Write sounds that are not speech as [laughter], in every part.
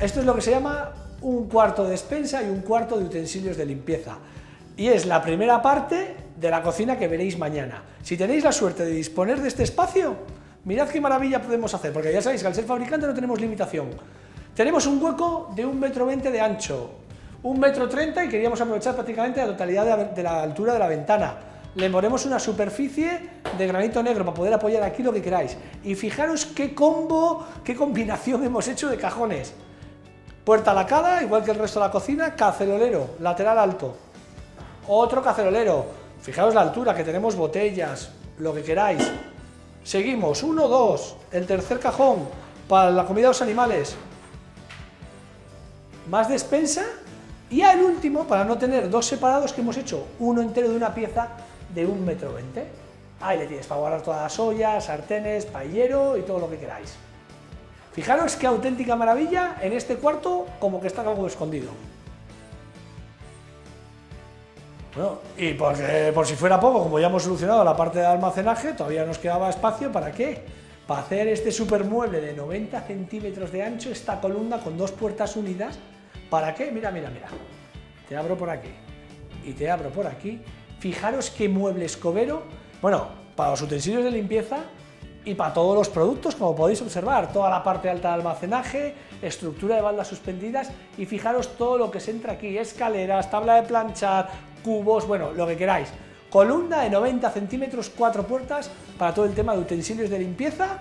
Esto es lo que se llama un cuarto de despensa y un cuarto de utensilios de limpieza. Y es la primera parte de la cocina que veréis mañana. Si tenéis la suerte de disponer de este espacio, mirad qué maravilla podemos hacer, porque ya sabéis que al ser fabricante no tenemos limitación. Tenemos un hueco de un metro veinte de ancho, un metro treinta y queríamos aprovechar prácticamente la totalidad de la, altura de la ventana. Le ponemos una superficie de granito negro para poder apoyar aquí lo que queráis. Y fijaros qué combo, qué combinación [laughs] hemos hecho de cajones. Puerta lacada, igual que el resto de la cocina, cacerolero, lateral alto. Otro cacerolero. Fijaros la altura, que tenemos botellas, lo que queráis. Seguimos, uno, dos, el tercer cajón para la comida de los animales. Más despensa y el último, para no tener dos separados, que hemos hecho uno entero de una pieza de un metro veinte. Ahí le tienes para guardar todas las ollas, sartenes, paellero y todo lo que queráis. Fijaros qué auténtica maravilla en este cuarto, como que está algo escondido. Bueno, y porque, por si fuera poco, como ya hemos solucionado la parte de almacenaje, todavía nos quedaba espacio para qué? Para hacer este super mueble de 90 centímetros de ancho, esta columna con dos puertas unidas ¿Para qué? Mira, mira, mira. Te abro por aquí y te abro por aquí. Fijaros qué mueble escobero, bueno, para los utensilios de limpieza y para todos los productos, como podéis observar, toda la parte alta de almacenaje, estructura de baldas suspendidas y fijaros todo lo que se entra aquí, escaleras, tabla de planchar, cubos, bueno, lo que queráis. Columna de 90 centímetros, cuatro puertas para todo el tema de utensilios de limpieza,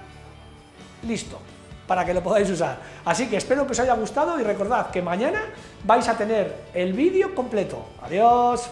listo para que lo podáis usar. Así que espero que os haya gustado y recordad que mañana vais a tener el vídeo completo. Adiós.